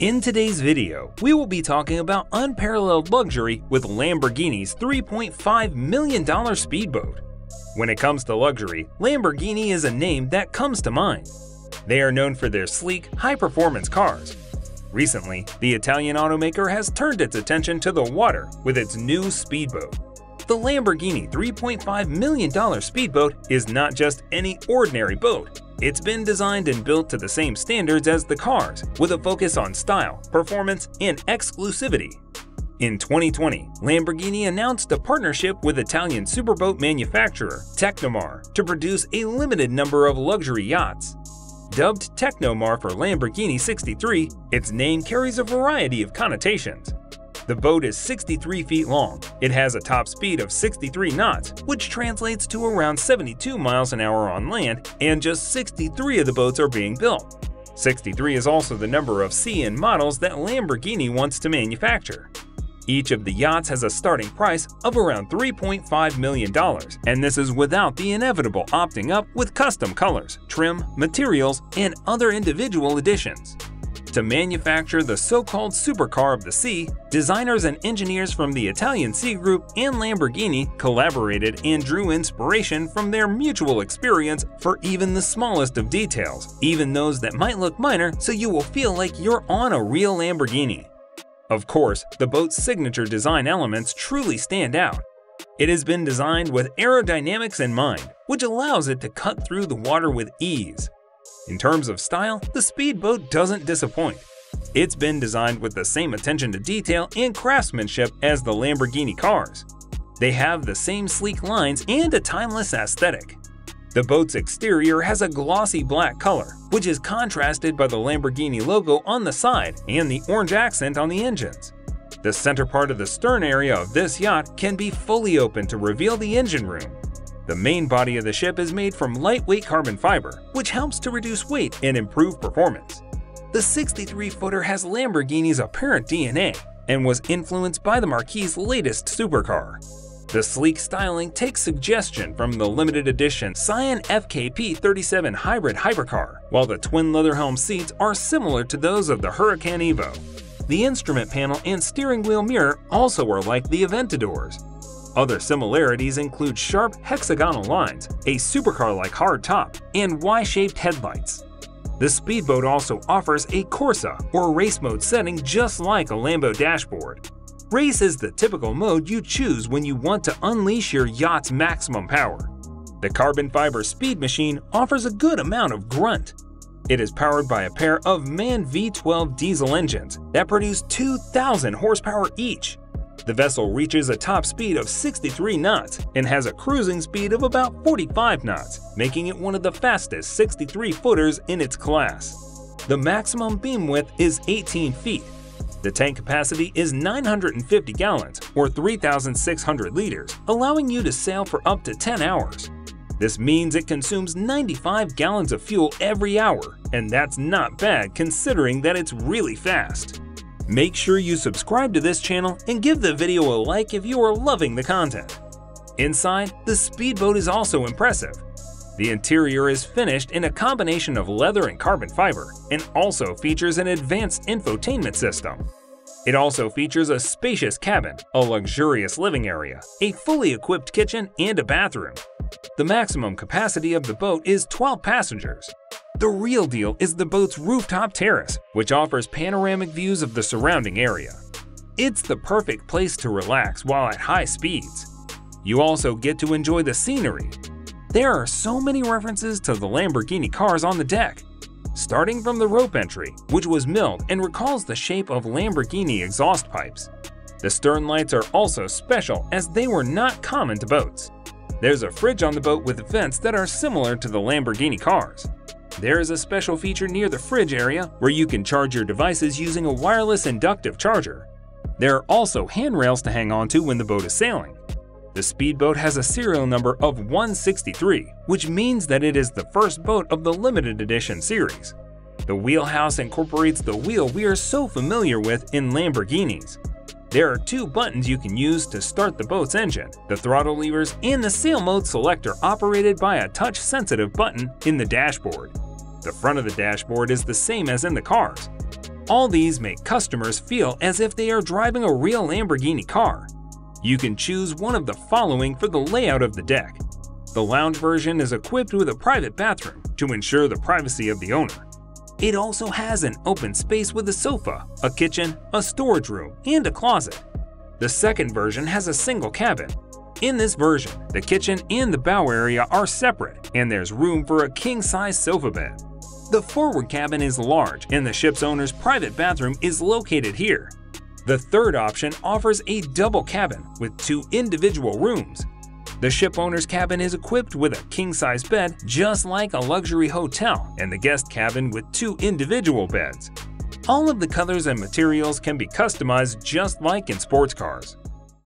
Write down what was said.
In today's video, we will be talking about unparalleled luxury with Lamborghini's $3.5 million speedboat. When it comes to luxury, Lamborghini is a name that comes to mind. They are known for their sleek, high-performance cars. Recently, the Italian automaker has turned its attention to the water with its new speedboat. The Lamborghini $3.5 million speedboat is not just any ordinary boat. It's been designed and built to the same standards as the cars, with a focus on style, performance, and exclusivity. In 2020, Lamborghini announced a partnership with Italian superboat manufacturer Tecnomar to produce a limited number of luxury yachts. Dubbed Tecnomar for Lamborghini 63, its name carries a variety of connotations. The boat is 63 feet long. It has a top speed of 63 knots, which translates to around 72 miles an hour on land, and just 63 of the boats are being built. 63 is also the number of Sián models that Lamborghini wants to manufacture. Each of the yachts has a starting price of around $3.5 million, and this is without the inevitable opting up with custom colors, trim, materials, and other individual additions. To manufacture the so-called supercar of the sea, designers and engineers from the Italian Sea Group and Lamborghini collaborated and drew inspiration from their mutual experience for even the smallest of details, even those that might look minor so you will feel like you're on a real Lamborghini. Of course, the boat's signature design elements truly stand out. It has been designed with aerodynamics in mind, which allows it to cut through the water with ease. In terms of style, the speedboat doesn't disappoint. It's been designed with the same attention to detail and craftsmanship as the Lamborghini cars. They have the same sleek lines and a timeless aesthetic. The boat's exterior has a glossy black color, which is contrasted by the Lamborghini logo on the side and the orange accent on the engines. The center part of the stern area of this yacht can be fully open to reveal the engine room, the main body of the ship is made from lightweight carbon fiber, which helps to reduce weight and improve performance. The 63-footer has Lamborghini's apparent DNA and was influenced by the Marquis's latest supercar. The sleek styling takes suggestion from the limited edition Sián FKP 37 hybrid hypercar, while the twin leather helm seats are similar to those of the Huracan Evo. The instrument panel and steering wheel mirror also are like the Aventadors, other similarities include sharp hexagonal lines, a supercar-like hard top, and Y-shaped headlights. The Speedboat also offers a Corsa or race mode setting just like a Lambo dashboard. Race is the typical mode you choose when you want to unleash your yacht's maximum power. The carbon fiber speed machine offers a good amount of grunt. It is powered by a pair of MAN V12 diesel engines that produce 2,000 horsepower each the vessel reaches a top speed of 63 knots and has a cruising speed of about 45 knots, making it one of the fastest 63-footers in its class. The maximum beam width is 18 feet. The tank capacity is 950 gallons, or 3,600 liters, allowing you to sail for up to 10 hours. This means it consumes 95 gallons of fuel every hour, and that's not bad considering that it's really fast. Make sure you subscribe to this channel and give the video a like if you are loving the content. Inside, the speedboat is also impressive. The interior is finished in a combination of leather and carbon fiber and also features an advanced infotainment system. It also features a spacious cabin, a luxurious living area, a fully equipped kitchen, and a bathroom. The maximum capacity of the boat is 12 passengers, the real deal is the boat's rooftop terrace, which offers panoramic views of the surrounding area. It's the perfect place to relax while at high speeds. You also get to enjoy the scenery. There are so many references to the Lamborghini cars on the deck, starting from the rope entry, which was milled and recalls the shape of Lamborghini exhaust pipes. The stern lights are also special as they were not common to boats. There's a fridge on the boat with vents that are similar to the Lamborghini cars. There is a special feature near the fridge area where you can charge your devices using a wireless inductive charger. There are also handrails to hang onto when the boat is sailing. The speedboat has a serial number of 163, which means that it is the first boat of the limited edition series. The wheelhouse incorporates the wheel we are so familiar with in Lamborghinis. There are two buttons you can use to start the boat's engine, the throttle levers and the sail mode selector operated by a touch-sensitive button in the dashboard. The front of the dashboard is the same as in the cars. All these make customers feel as if they are driving a real Lamborghini car. You can choose one of the following for the layout of the deck. The lounge version is equipped with a private bathroom to ensure the privacy of the owner. It also has an open space with a sofa, a kitchen, a storage room, and a closet. The second version has a single cabin. In this version, the kitchen and the bow area are separate, and there's room for a king-size sofa bed. The forward cabin is large, and the ship's owner's private bathroom is located here. The third option offers a double cabin with two individual rooms, the ship owner's cabin is equipped with a king-size bed just like a luxury hotel and the guest cabin with two individual beds. All of the colors and materials can be customized just like in sports cars.